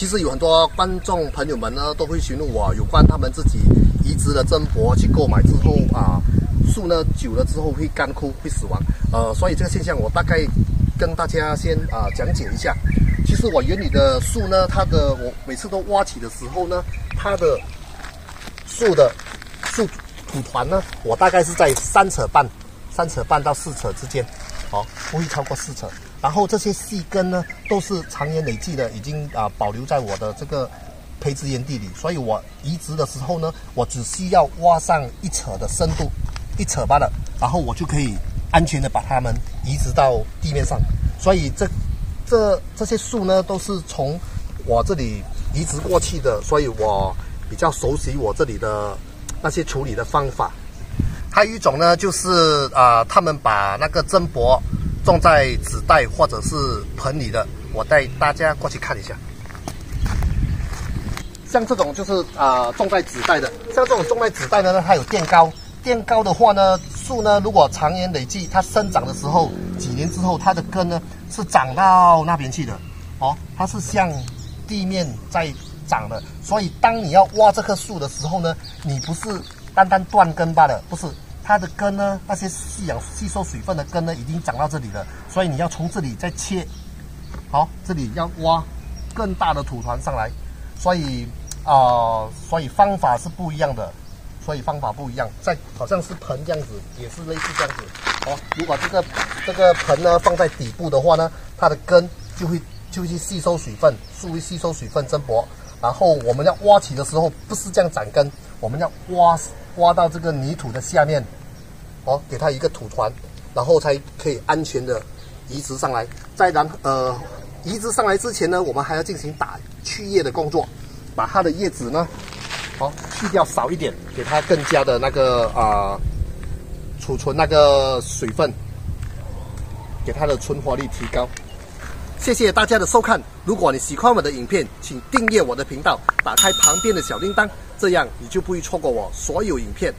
其实有很多观众朋友们呢，都会询问我有关他们自己移植的真柏去购买之后啊，树呢久了之后会干枯会死亡。呃，所以这个现象我大概跟大家先啊讲解一下。其实我园里的树呢，它的我每次都挖起的时候呢，它的树的树土团呢，我大概是在三尺半、三尺半到四尺之间，好，不会超过四尺。然后这些细根呢，都是常年累计的，已经啊保留在我的这个培植园地里。所以我移植的时候呢，我只需要挖上一尺的深度，一尺罢了，然后我就可以安全的把它们移植到地面上。所以这这这些树呢，都是从我这里移植过去的，所以我比较熟悉我这里的那些处理的方法。还有一种呢，就是啊，他们把那个真柏。种在纸袋或者是盆里的，我带大家过去看一下。像这种就是啊种在纸袋的，像这种种在纸袋的呢，它有垫高。垫高的话呢，树呢如果长年累计，它生长的时候，几年之后，它的根呢是长到那边去的。哦，它是向地面在长的。所以当你要挖这棵树的时候呢，你不是单单断根罢了，不是。它的根呢，那些吸氧、吸收水分的根呢，已经长到这里了，所以你要从这里再切，好，这里要挖更大的土团上来，所以啊，所以方法是不一样的，所以方法不一样，在好像是盆这样子，也是类似这样子，哦，如果这个这个盆呢放在底部的话呢，它的根就会就去吸收水分，树会吸收水分增薄，然后我们要挖起的时候不是这样长根，我们要挖挖到这个泥土的下面。哦，给它一个土团，然后才可以安全的移植上来。在然呃移植上来之前呢，我们还要进行打去叶的工作，把它的叶子呢，好去掉少一点，给它更加的那个啊储存那个水分，给它的存活率提高。谢谢大家的收看。如果你喜欢我的影片，请订阅我的频道，打开旁边的小铃铛，这样你就不会错过我所有影片。